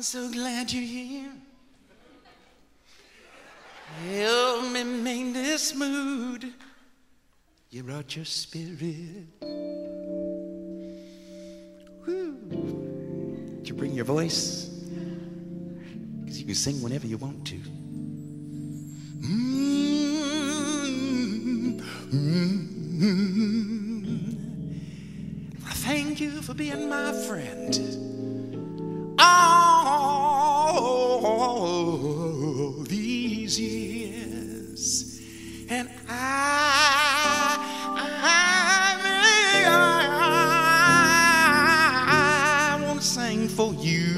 I'm so glad you're here. Help me make this mood. You brought your spirit. Woo. Did you bring your voice? Because you can sing whenever you want to. Mm, mm, Thank you for being my friend. All these years. And I, I, I, want to sing for you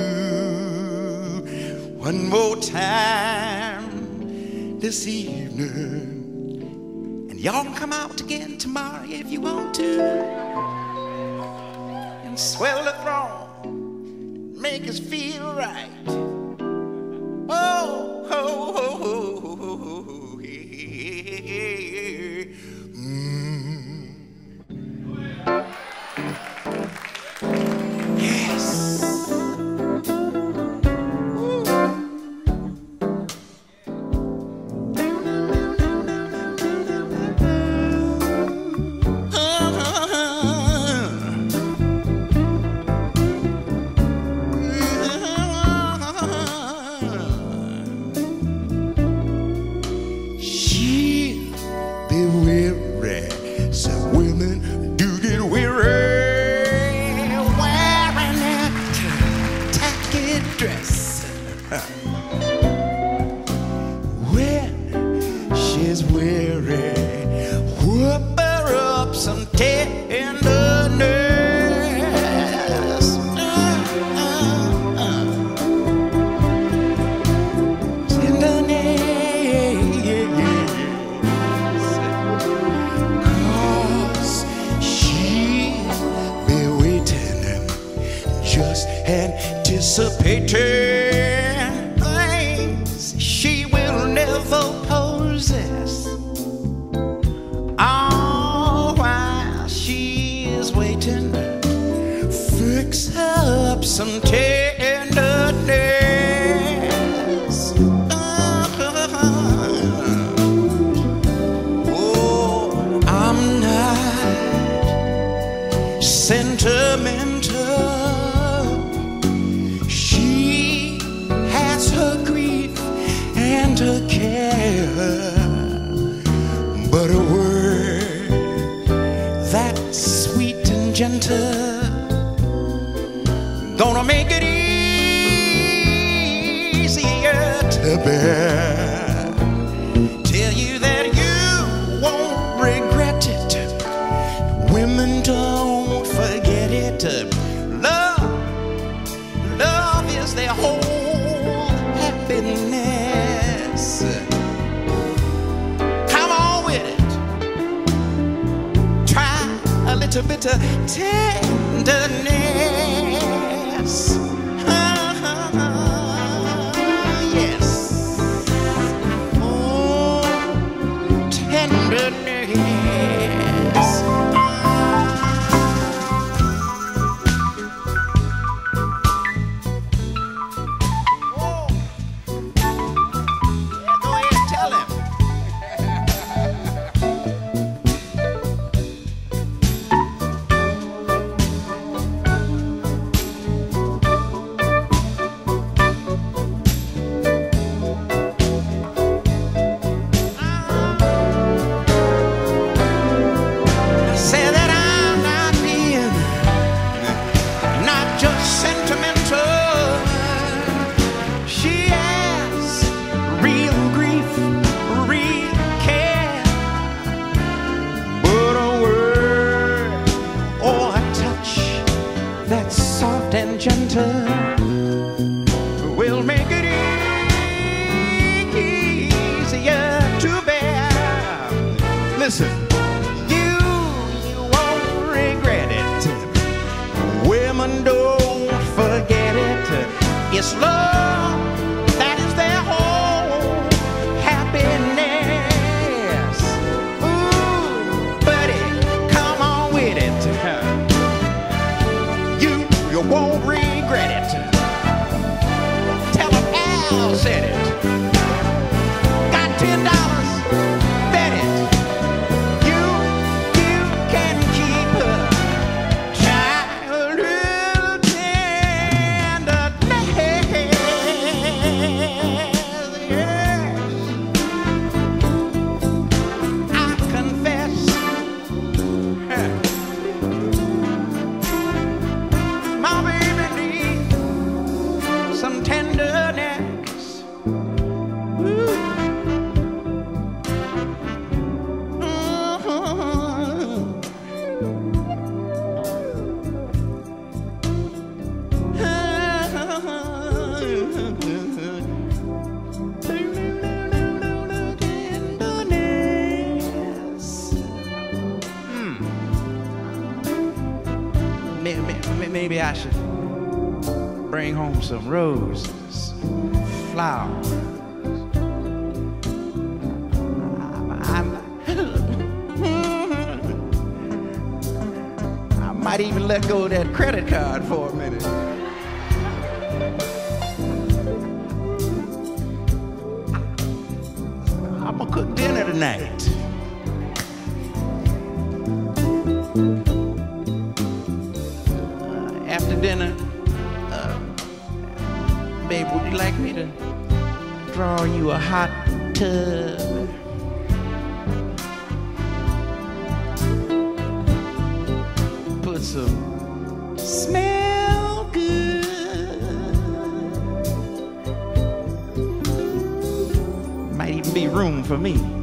one more time this evening. And y'all come out again tomorrow if you want to and swell the throne, make us feel right. When she's weary, whoop her up some tenderness. Uh, uh, uh. Cause she'll be waiting, just anticipating fix up some tenderness. Uh-huh. Oh, I'm not sentimental. She has her grief and her care, but a word that's sweet and gentle make it easier to bear. Tell you that you won't regret it. Women don't forget it. Love, love is their whole happiness. Come on with it. Try a little bit of tenderness. That's soft and gentle will make it easier to bear. Listen. Won't regret Maybe I should bring home some roses, flowers. I might even let go of that credit card for a minute. I'm gonna cook dinner tonight. Babe, would you like me to draw you a hot tub? Put some smell good. Might even be room for me.